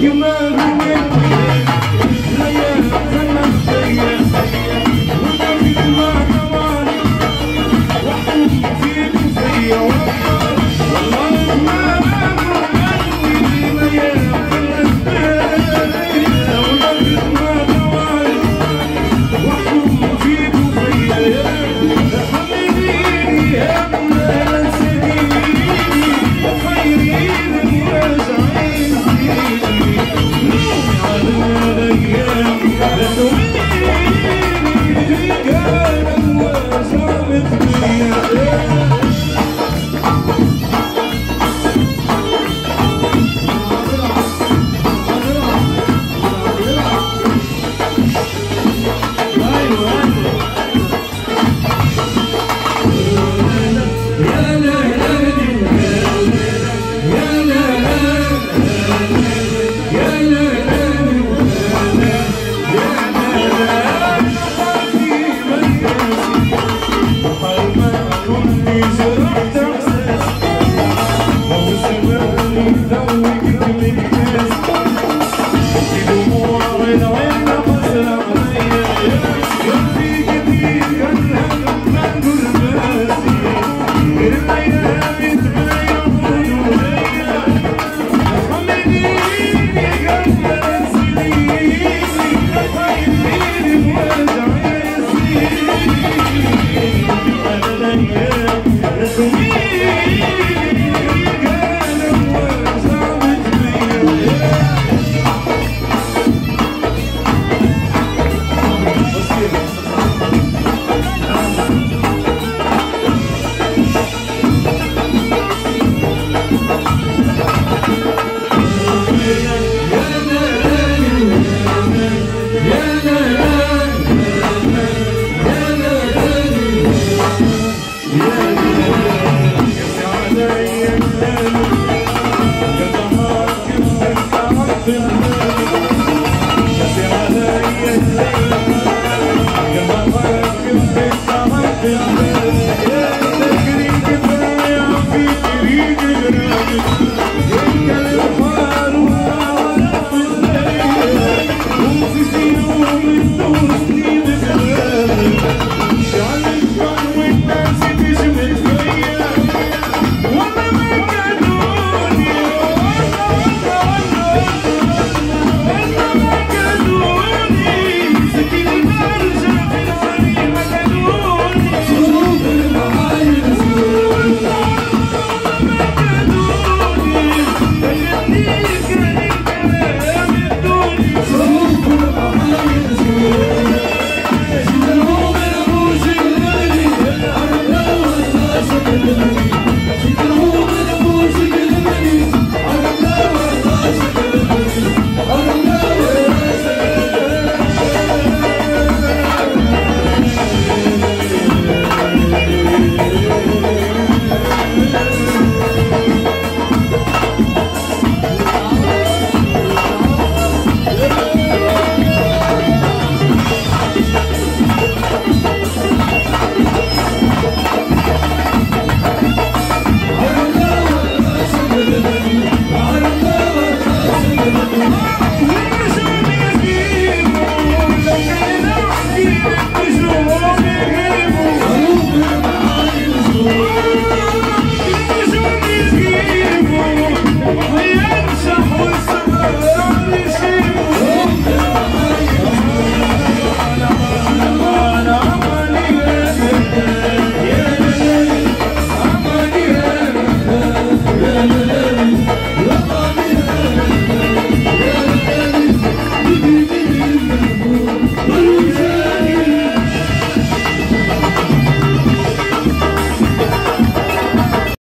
human Thank